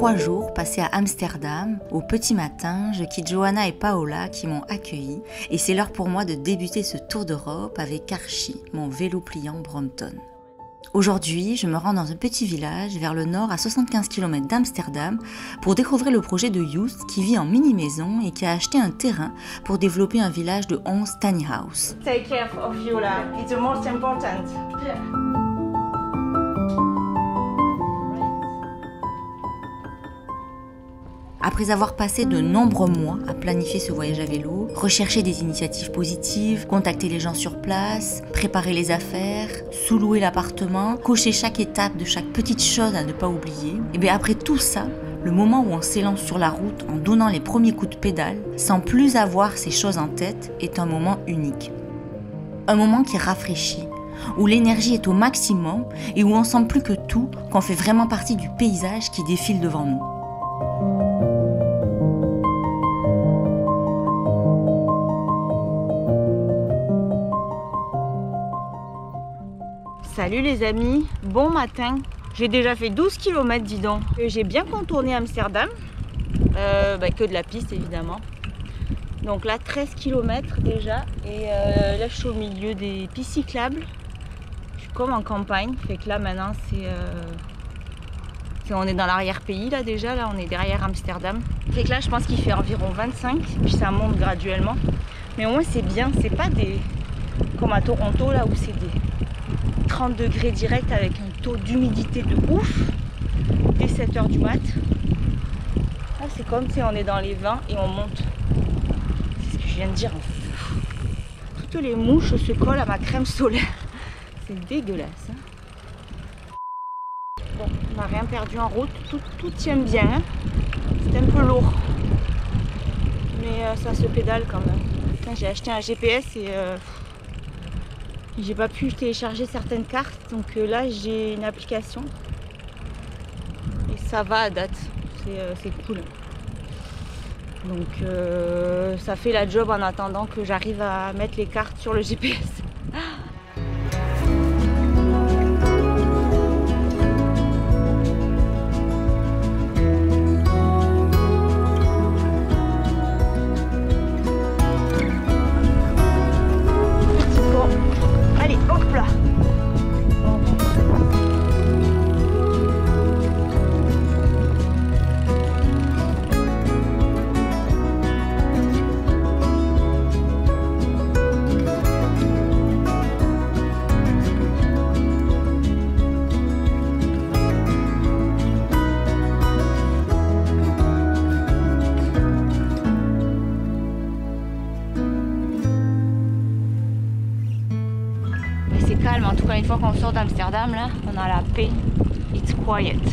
Trois jours passés à Amsterdam, au petit matin, je quitte Johanna et Paola qui m'ont accueilli et c'est l'heure pour moi de débuter ce tour d'Europe avec Archie, mon vélo pliant Brompton. Aujourd'hui, je me rends dans un petit village vers le nord à 75 km d'Amsterdam pour découvrir le projet de Youth qui vit en mini-maison et qui a acheté un terrain pour développer un village de 11 tiny houses. Take care of you. It's the most important. Après avoir passé de nombreux mois à planifier ce voyage à vélo, rechercher des initiatives positives, contacter les gens sur place, préparer les affaires, sous-louer l'appartement, cocher chaque étape de chaque petite chose à ne pas oublier, et bien après tout ça, le moment où on s'élance sur la route en donnant les premiers coups de pédale, sans plus avoir ces choses en tête, est un moment unique. Un moment qui rafraîchit, où l'énergie est au maximum et où on sent plus que tout qu'on fait vraiment partie du paysage qui défile devant nous. Salut les amis, bon matin. J'ai déjà fait 12 km, dis donc. J'ai bien contourné Amsterdam, euh, bah, que de la piste évidemment. Donc là, 13 km déjà. Et euh, là, je suis au milieu des pistes cyclables. Je suis comme en campagne. Fait que là, maintenant, euh, c'est- on est dans l'arrière-pays là déjà. Là, on est derrière Amsterdam. Fait que là, je pense qu'il fait environ 25. Puis ça monte graduellement. Mais au moins, c'est bien. C'est pas des. Comme à Toronto, là où c'est des 30 degrés direct avec un taux d'humidité de ouf dès 7h du mat. Là, c'est comme si on est dans les 20 et on monte. C'est ce que je viens de dire. Toutes les mouches se collent à ma crème solaire. C'est dégueulasse. hein. Bon, on n'a rien perdu en route. Tout, tout tient bien. hein. C'est un peu lourd. Mais euh, ça se pédale quand même. J'ai acheté un GPS et euh, j'ai pas pu télécharger certaines cartes, donc euh, là j'ai une application. Et ça va à date, c'est euh, cool. Donc euh, ça fait la job en attendant que j'arrive à mettre les cartes sur le GPS. Paix. It's quiet.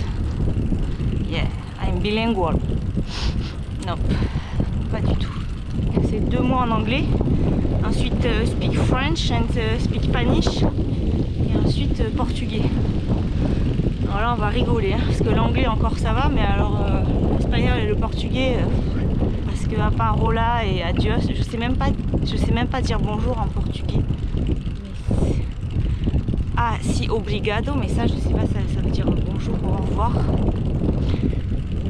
Yeah, I'm bilingual. Non, pas du tout. C'est deux mots en anglais. Ensuite euh, speak French and euh, speak Spanish. Et ensuite euh, portugais. Alors là on va rigoler, hein, parce que l'anglais encore ça va, mais alors l'espagnol et le portugais, parce que à part hola et adios, je sais même pas, je sais même pas dire bonjour en portugais. Si, obrigado, mais ça, je sais pas, ça, veut dire bonjour ou au revoir.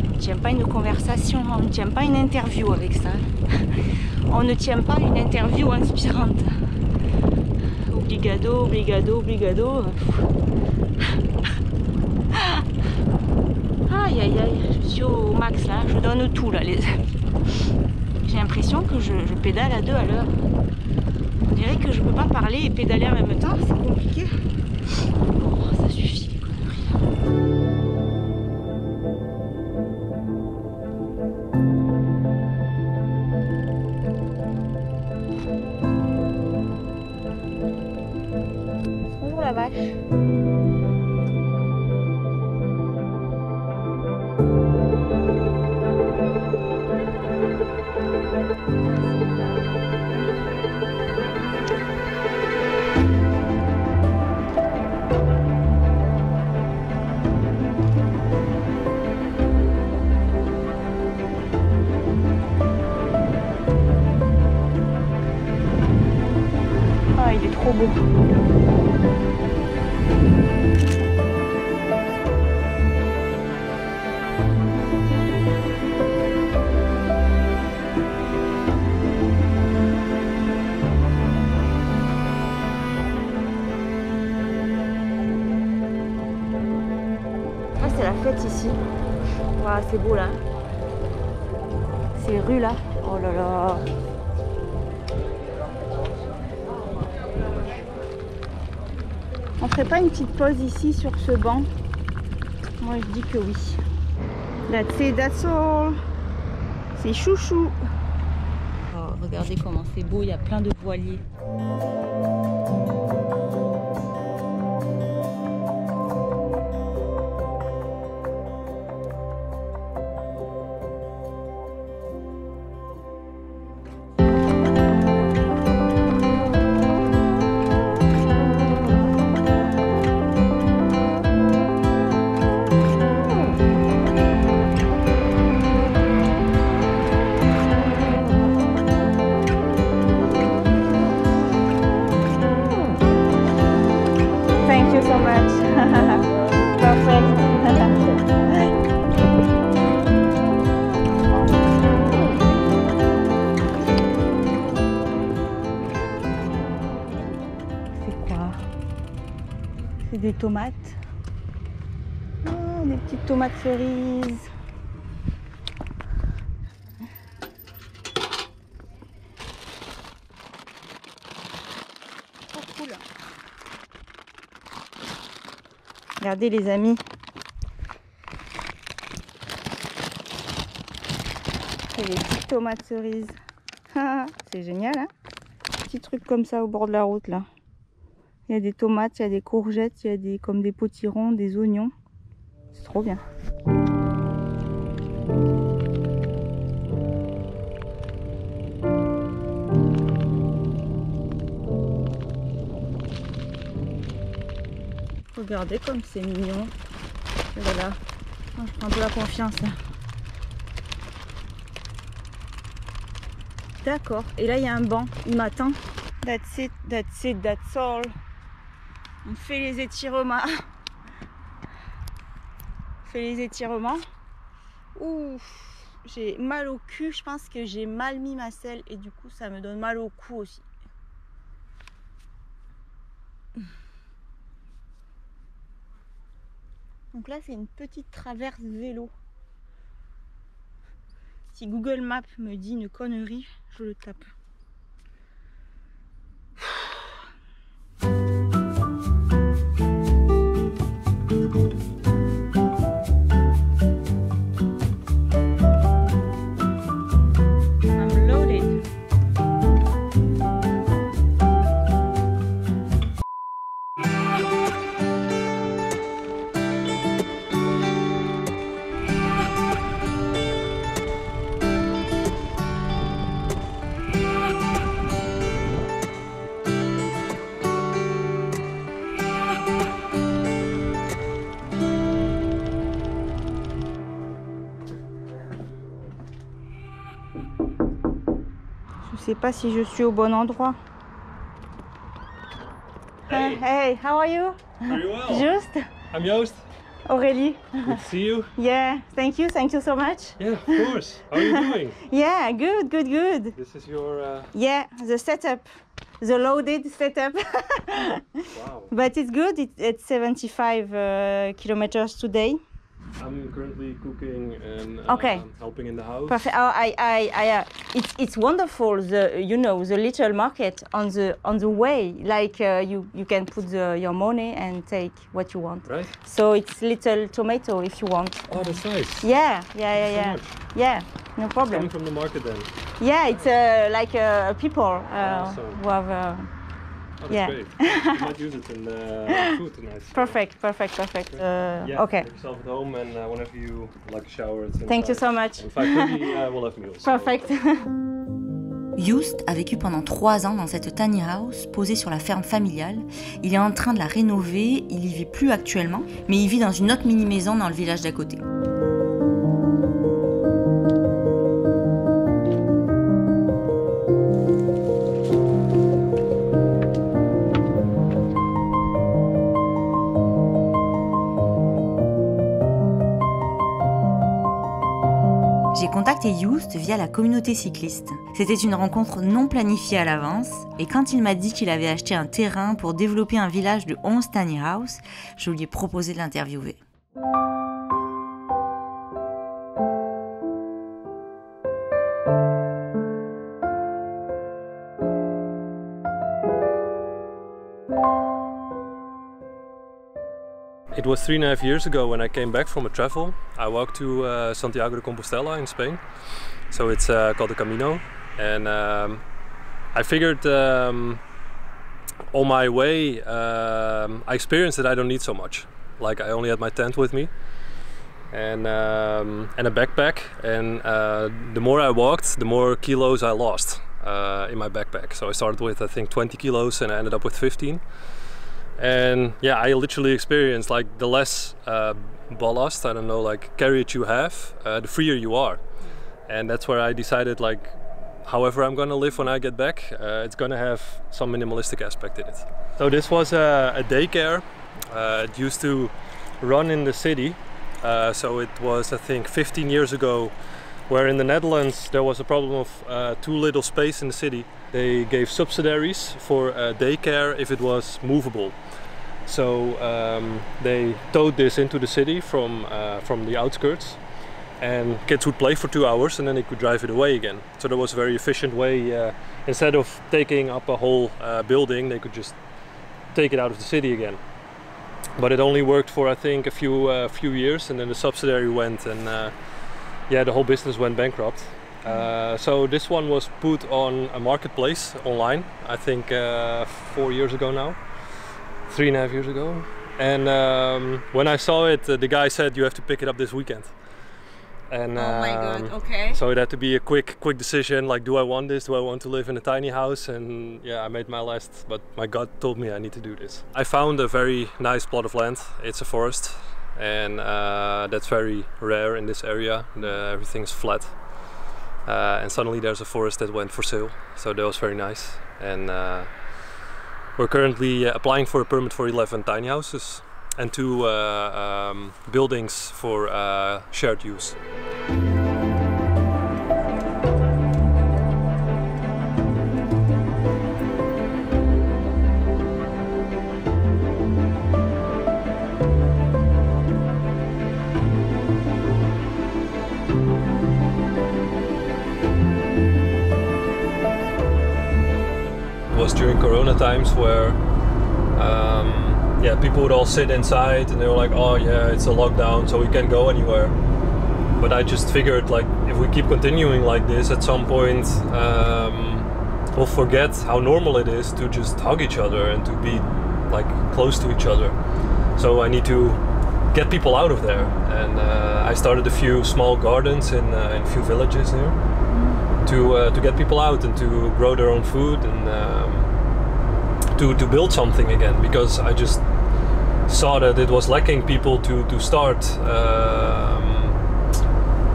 On ne tient pas une conversation, on ne tient pas une interview avec ça. On ne tient pas une interview inspirante. Obrigado, obrigado, obrigado. Aïe, aïe, aïe, je suis au max là, je donne tout là, les. J'ai l'impression que je, je pédale à deux à l'heure. On dirait que je peux pas parler et pédaler en même temps, c'est compliqué. Bon, ça suffit les conneries. C'est beau là. Ces rues là. Oh là là. On ferait pas une petite pause ici sur ce banc? Moi je dis que oui. That's it, that's all. C'est chouchou. Oh, regardez comment c'est beau, il y a plein de voiliers. Des tomates. Oh, des petites tomates cerises. Trop cool. Regardez les amis. C'est des petites tomates cerises. C'est génial, hein Petit truc comme ça au bord de la route, là. Il y a des tomates, il y a des courgettes, il y a des comme des potirons, des oignons. C'est trop bien. Regardez comme c'est mignon. Voilà. Je prends un peu la confiance. D'accord. Et là, il y a un banc. Il m'attend. That's it, that's it, that's all. On fait les étirements. On fait les étirements. Ouh, j'ai mal au cul. Je pense que j'ai mal mis ma selle et du coup, ça me donne mal au cou aussi. Donc là, c'est une petite traverse vélo. Si Google Maps me dit une connerie, je le tape. Pas si je suis au bon endroit. Hey. Uh, hey, how are you? Very well. Just? I'm Joost. Aurélie. Good to see you. Yeah, thank you, thank you so much. Yeah, of course. How are you doing? Yeah, good, good, good. This is your uh, Yeah, the setup, the loaded setup. wow. but it's good. It, it's 75 uh, kilometers today. I'm currently cooking and Okay. um, helping in the house. Perfect. Oh, I, I, I, uh, it's, it's wonderful. The, you know, the little market on the, on the way. Like uh, you, you can put the, your money and take what you want. Right? So it's little tomato if you want. Oh, that's nice. Yeah, yeah, yeah, so yeah. much. Yeah, no problem. Coming from the market then. Yeah, it's uh, like uh, people uh, Awesome. who have. Oh, that's Yeah. great. you might use it in uh, food tonight. perfect, perfect, perfect. Uh, Yeah, okay. Make yourself at home and uh, whenever you like a shower, it's Thank you inside. so much. In fact, maybe uh, we'll have meals. Perfect. Youst a vécu pendant trois ans dans cette tiny house posée sur la ferme familiale. Il est en train de la rénover, il y vit plus actuellement, mais il vit dans une autre mini-maison dans le village d'à côté. Contacté Youst via la communauté cycliste. C'était une rencontre non planifiée à l'avance, et quand il m'a dit qu'il avait acheté un terrain pour développer un village de 11 tiny house, je lui ai proposé de l'interviewer. Was three and a half years ago when I came back from a travel. I walked to uh, Santiago de Compostela in Spain. So it's uh, called the Camino. And um, I figured um, on my way, um, I experienced that I don't need so much. Like I only had my tent with me and um, and a backpack. And uh, the more I walked, the more kilos I lost uh, in my backpack. So I started with I think 20 kilos, and I ended up with 15. And yeah, I literally experienced like the less uh, ballast, I don't know, like carriage you have, uh, the freer you are. And that's where I decided like however I'm gonna live when I get back, uh, it's gonna have some minimalistic aspect in it. So this was a, a daycare. Uh, it used to run in the city. Uh, so it was, I think, 15 years ago, where in the Netherlands there was a problem of uh, too little space in the city. They gave subsidiaries for uh, daycare if it was movable. So um, they towed this into the city from uh, from the outskirts and kids would play for two hours and then they could drive it away again. So that was a very efficient way. Uh, instead of taking up a whole uh, building, they could just take it out of the city again. But it only worked for I think a few uh, few years, and then the subsidiary went, and uh, yeah, the whole business went bankrupt. Uh, so this one was put on a marketplace online. I think uh, four years ago now, three and a half years ago. And um, when I saw it, the guy said you have to pick it up this weekend. And oh my god um, okay. so it had to be a quick quick decision like do i want this? Do i want to live in a tiny house? And yeah i made my last but my gut told me i need to do this. I found a very nice plot of land. It's a forest and uh, that's very rare in this area. The, everything's flat. Uh, and suddenly there's a forest that went for sale. So that was very nice. And uh, we're currently uh, applying for a permit for 11 tiny houses and two uh, um, buildings for uh, shared use. Was during Corona times where um, yeah, people would all sit inside and they were like, oh yeah, it's a lockdown, so we can't go anywhere. But I just figured like if we keep continuing like this, at some point um, we'll forget how normal it is to just hug each other and to be like close to each other. So I need to get people out of there, and uh, I started a few small gardens in, uh, in a few villages here to uh, to get people out and to grow their own food and. Um, to, to build something again because I just saw that it was lacking people to to start um,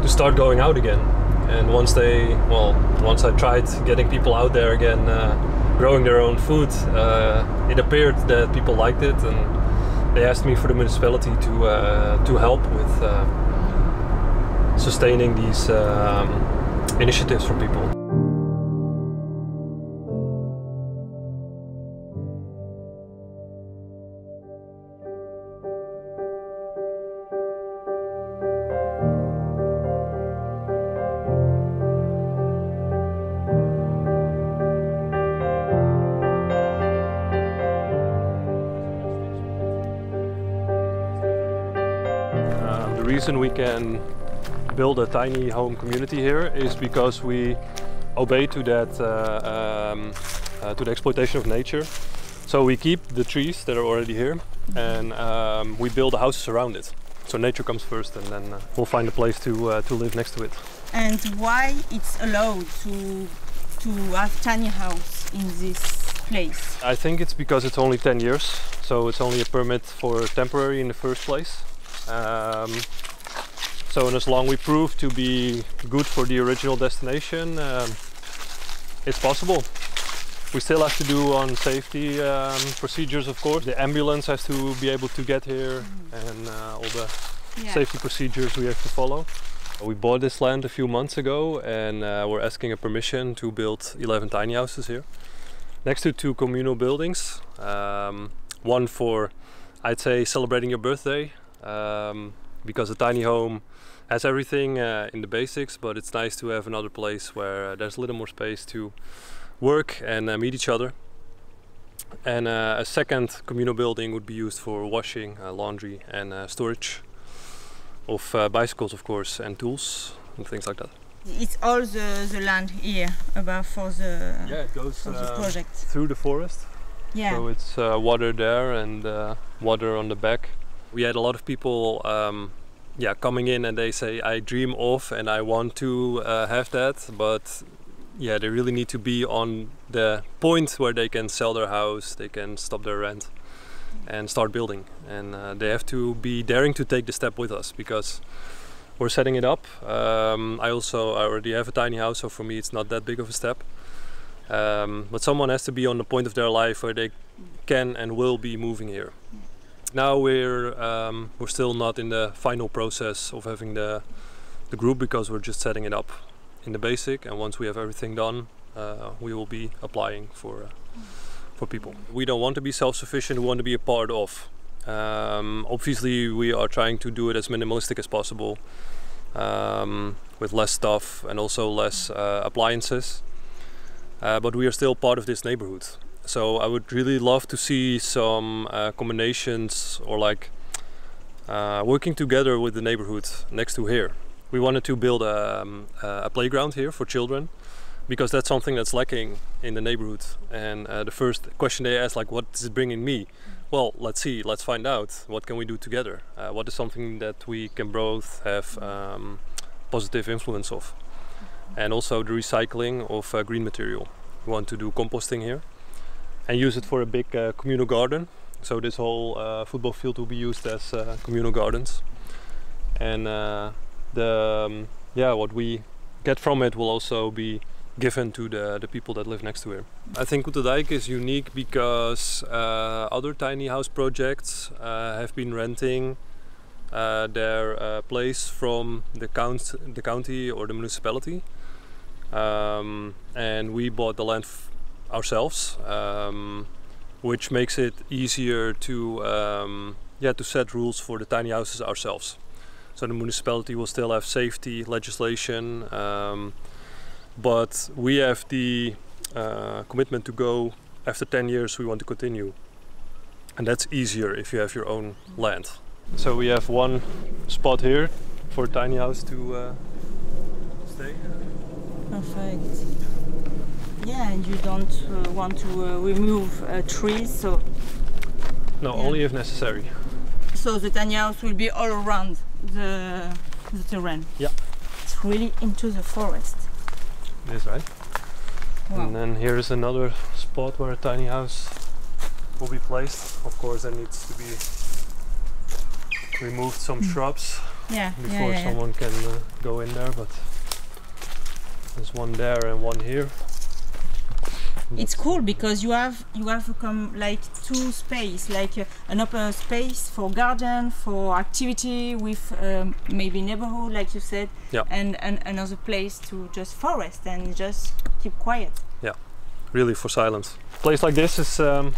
to start going out again. And once they well, once I tried getting people out there again, uh, growing their own food, uh, it appeared that people liked it, and they asked me for the municipality to uh, to help with uh, sustaining these um, initiatives for people. Reason we can build a tiny home community here is because we obey to that uh, um, uh, to the exploitation of nature. So we keep the trees that are already here and um, we build the houses around it. So nature comes first and then uh, we'll find a place to, uh, to live next to it. And why it's allowed to, to have tiny house in this place? I think it's because it's only 10 years. So it's only a permit for temporary in the first place. Um, so and as long we prove to be good for the original destination, um, it's possible. We still have to do on safety um, procedures, of course. The ambulance has to be able to get here mm. and uh, all the yeah. safety procedures we have to follow. We bought this land a few months ago and uh, we're asking a permission to build 11 tiny houses here. Next to two communal buildings. Um, one for, I'd say, celebrating your birthday. Um, because a tiny home has everything uh, in the basics, but it's nice to have another place where uh, there's a little more space to work and uh, meet each other. And uh, a second communal building would be used for washing, uh, laundry, and uh, storage of uh, bicycles, of course, and tools and things like that. It's all the, the land here above for the, yeah it goes for the project. through the forest. Yeah. So it's uh, water there and uh, water on the back. We had a lot of people, um, yeah, coming in and they say, "I dream of and I want to uh, have that," but yeah, they really need to be on the point where they can sell their house, they can stop their rent, and start building. And uh, they have to be daring to take the step with us because we're setting it up. Um, I also I already have a tiny house, so for me it's not that big of a step. Um, but someone has to be on the point of their life where they can and will be moving here. Now we're um, we're still not in the final process of having the the group because we're just setting it up in the basic, and once we have everything done, uh, we will be applying for uh, for people. We don't want to be self-sufficient. We want to be a part of. Um, obviously, we are trying to do it as minimalistic as possible, um, with less stuff and also less uh, appliances. Uh, but we are still part of this neighborhood. So I would really love to see some uh, combinations or like uh, working together with the neighborhood next to here. We wanted to build a, um, a playground here for children because that's something that's lacking in the neighborhood. And uh, the first question they ask, like, what is it bringing me? Well, let's see, let's find out. What can we do together? Uh, what is something that we can both have um, positive influence of? And also the recycling of uh, green material. We want to do composting here and use it for a big uh, communal garden. So this whole uh, football field will be used as uh, communal gardens. And uh, the um, yeah, what we get from it will also be given to the, the people that live next to it. I think Koeteldijk is unique because uh, other tiny house projects uh, have been renting their place from the, count, the county or the municipality. Um, and we bought the land ourselves, um, which makes it easier to, um, yeah, to set rules for the tiny houses ourselves. So the municipality will still have safety legislation, um, but we have the uh, commitment to go after 10 years. We want to continue, and that's easier if you have your own land. So we have one spot here for a tiny house to uh, stay. Perfect. Yeah, and you don't uh, want to uh, remove uh, trees, so No, Yeah. only if necessary. so the tiny house will be all around the the terrain. Yeah. It's really into the forest. This right. Wow. And then here is another spot where a tiny house will be placed. Of course, there needs to be removed some shrubs yeah, before yeah, yeah. someone can uh, go in there. But there's one there and one here. It's cool because you have you have come like two space, like uh, an open space for garden, for activity with um, maybe neighborhood, like you said, Yeah. and, and another place to just forest and just keep quiet. Yeah, really for silence. Place like this is, um,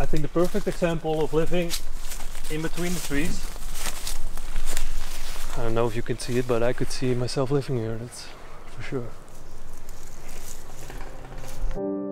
I think, the perfect example of living in between the trees. I don't know if you can see it, but I could see myself living here. That's for sure. Les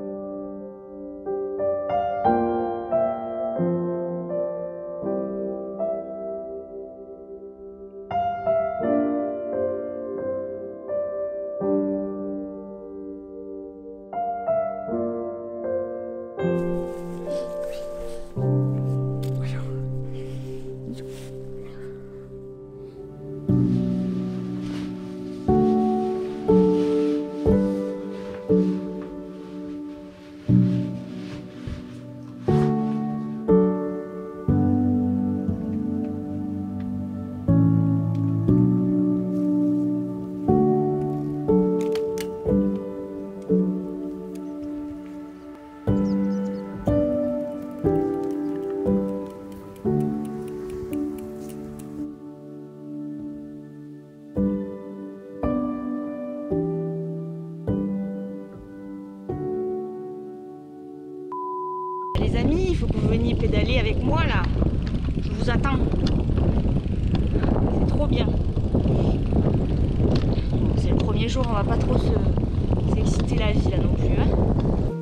il faut que vous veniez pédaler avec moi là. Je vous attends. C'est trop bien. C'est le premier jour, on va pas trop se s'exciter la vie là non plus. hein.